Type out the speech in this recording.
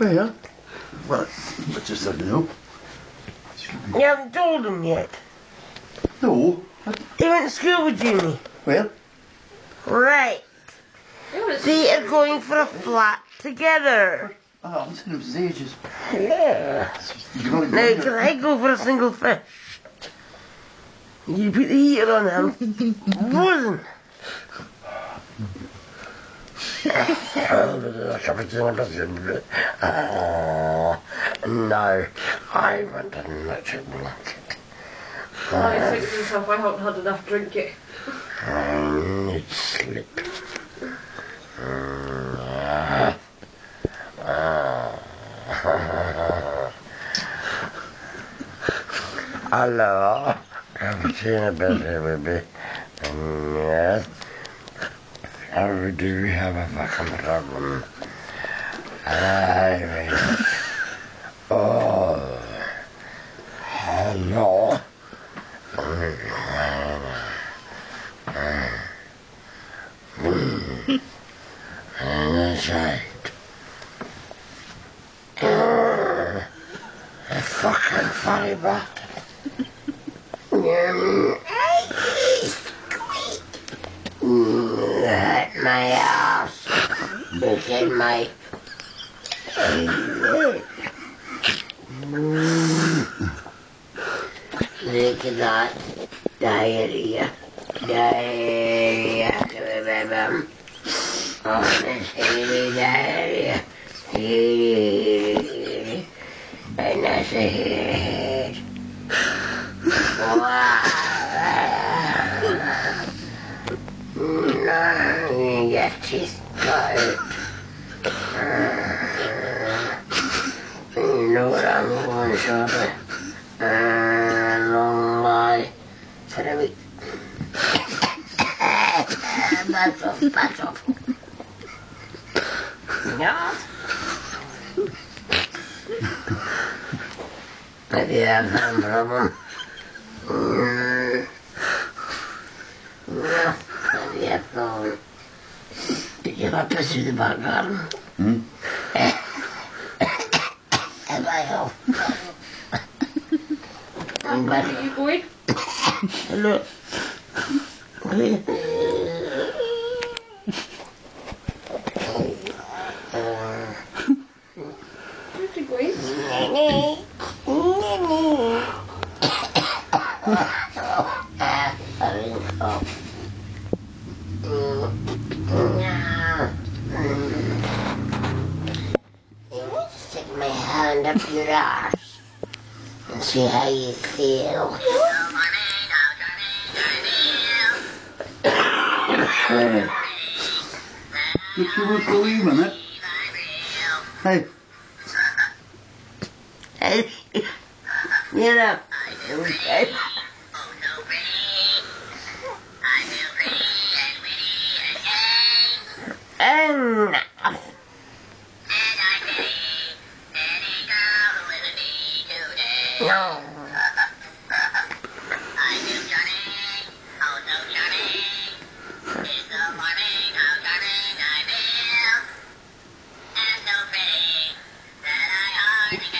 Well, well, I just don't know. You haven't told him yet. No. He went to school with Jimmy. Well, Right. They are going for a flat together. I haven't seen him since ages. Yeah. You can only Now, can I go for a single fish? You put the heater on him. Frozen. No. I want a natural blanket. Oh, he's thinking to himself, I haven't had enough drink yet. I need sleep. Hello. I'm seeing a busy baby. Um, yes. Or do we have a fucking problem? I Oh. Hello. That's right. Uh, a fucking funny. Um, At my house. Look at my. Look at that. Diarrhea. Diarrhea. Oh, this heavy diarrhea. And that's a head. No, your teeth cut. You know what I'm going shopping? Uh, long lie for the week. Back off, off. Ja. Have you had that problem? Mm. No, have you had problem? Did you ever piss through the back garden? Hmm? Stick my hand up your arse and see how you feel. If you would believe in it. Hey, Hey, get up. Okay. Bye.